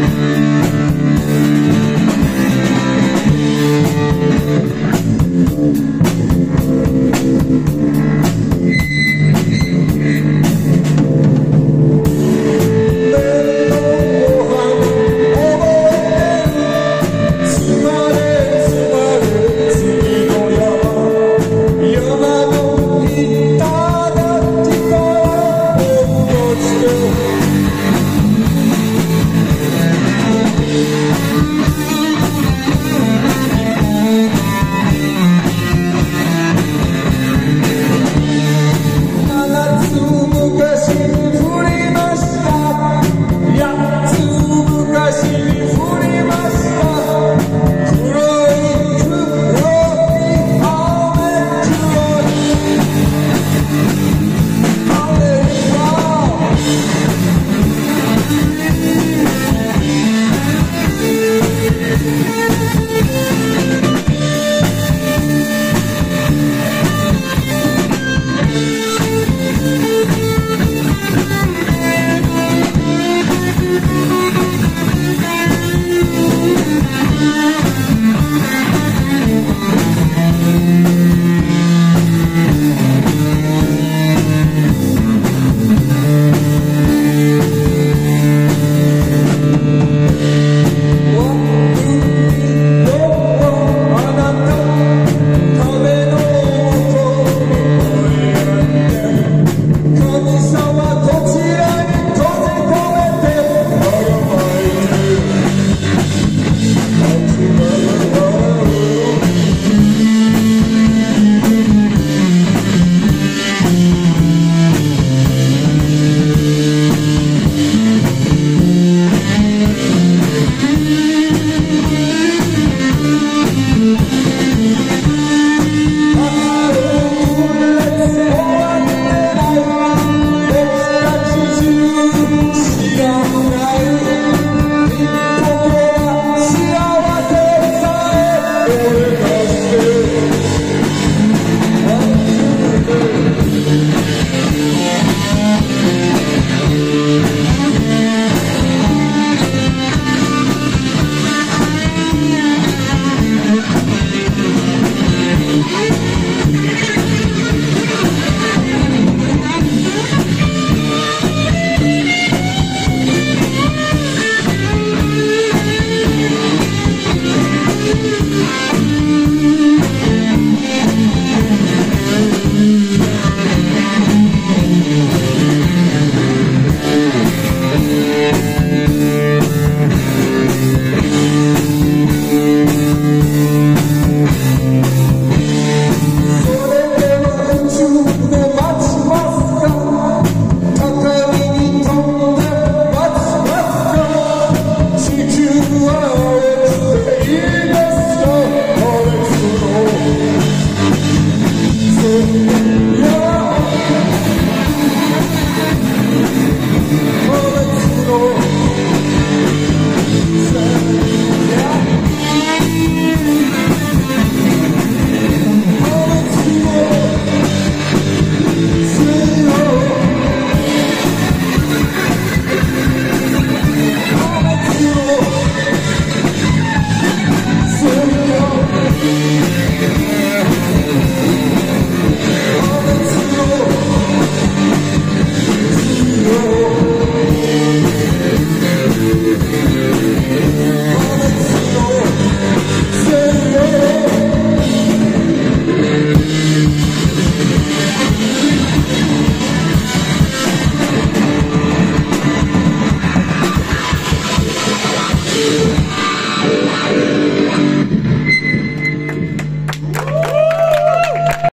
Thank